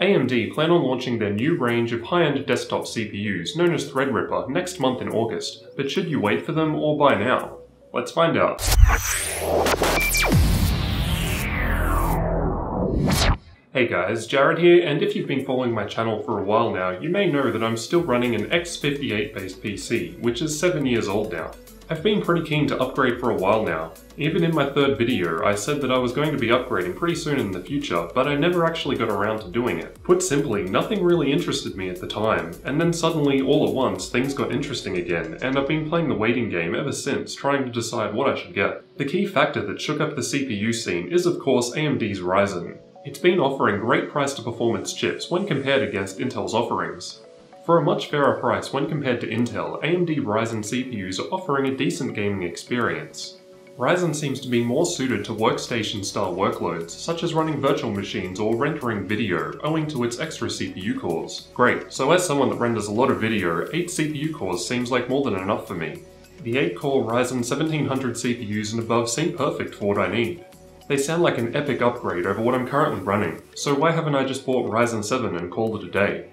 AMD plan on launching their new range of high-end desktop CPUs known as Threadripper next month in August, but should you wait for them or buy now? Let's find out. Hey guys, Jarrod here, and if you've been following my channel for a while now, you may know that I'm still running an X58 based PC, which is 7 years old now. I've been pretty keen to upgrade for a while now. Even in my third video, I said that I was going to be upgrading pretty soon in the future, but I never actually got around to doing it. Put simply, nothing really interested me at the time, and then suddenly, all at once, things got interesting again, and I've been playing the waiting game ever since, trying to decide what I should get. The key factor that shook up the CPU scene is of course AMD's Ryzen. It's been offering great price to performance chips when compared against Intel's offerings. For a much fairer price when compared to Intel, AMD Ryzen CPUs are offering a decent gaming experience. Ryzen seems to be more suited to workstation-style workloads, such as running virtual machines or rendering video, owing to its extra CPU cores. Great, so as someone that renders a lot of video, 8 CPU cores seems like more than enough for me. The 8-core Ryzen 1700 CPUs and above seem perfect for what I need. They sound like an epic upgrade over what I'm currently running, so why haven't I just bought Ryzen 7 and called it a day?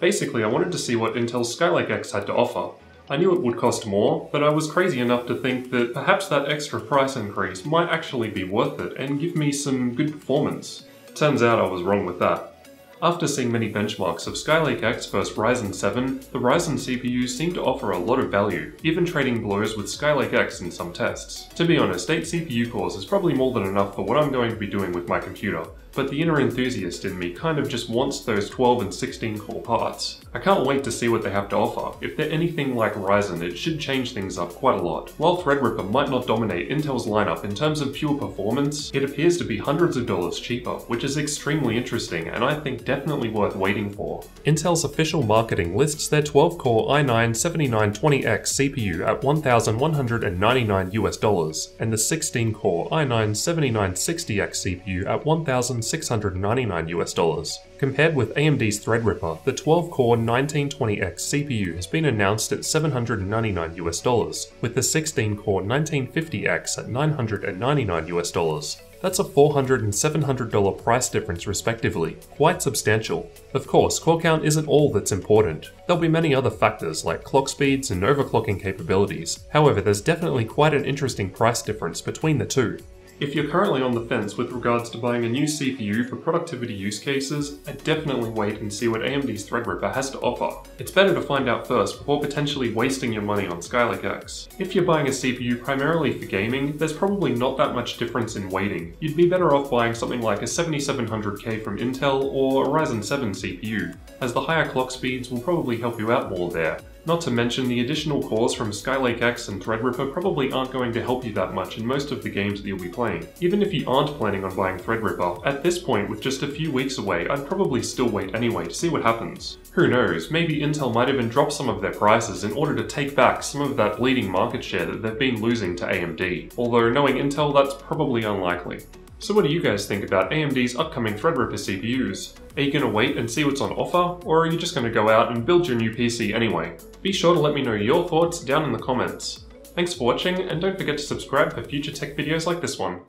Basically, I wanted to see what Intel's Skylake X had to offer. I knew it would cost more, but I was crazy enough to think that perhaps that extra price increase might actually be worth it and give me some good performance. Turns out I was wrong with that. After seeing many benchmarks of Skylake X vs Ryzen 7, the Ryzen CPUs seem to offer a lot of value, even trading blows with Skylake X in some tests. To be honest, 8 CPU cores is probably more than enough for what I'm going to be doing with my computer, but the inner enthusiast in me kind of just wants those 12 and 16 core parts. I can't wait to see what they have to offer. If they're anything like Ryzen, it should change things up quite a lot. While Threadripper might not dominate Intel's lineup in terms of pure performance, it appears to be hundreds of dollars cheaper, which is extremely interesting and I think definitely worth waiting for. Intel's official marketing lists their 12-core i9-7920X CPU at 1,199 US dollars, and the 16-core i9-7960X CPU at 1,000 699 US dollars. Compared with AMD's Threadripper, the 12-core 1920X CPU has been announced at 799 US dollars, with the 16-core 1950X at 999 US dollars. That's a $400 and $700 price difference respectively, quite substantial. Of course, core count isn't all that's important. There'll be many other factors like clock speeds and overclocking capabilities. However, there's definitely quite an interesting price difference between the two. If you're currently on the fence with regards to buying a new CPU for productivity use cases, I'd definitely wait and see what AMD's Threadripper has to offer. It's better to find out first before potentially wasting your money on Skylake X. If you're buying a CPU primarily for gaming, there's probably not that much difference in waiting. You'd be better off buying something like a 7700K from Intel or a Ryzen 7 CPU, as the higher clock speeds will probably help you out more there. Not to mention, the additional cores from Skylake X and Threadripper probably aren't going to help you that much in most of the games that you'll be playing. Even if you aren't planning on buying Threadripper, at this point with just a few weeks away, I'd probably still wait anyway to see what happens. Who knows, maybe Intel might even drop some of their prices in order to take back some of that bleeding market share that they've been losing to AMD. Although knowing Intel, that's probably unlikely. So what do you guys think about AMD's upcoming Threadripper CPUs? Are you going to wait and see what's on offer, or are you just going to go out and build your new PC anyway? Be sure to let me know your thoughts down in the comments. Thanks for watching, and don't forget to subscribe for future tech videos like this one.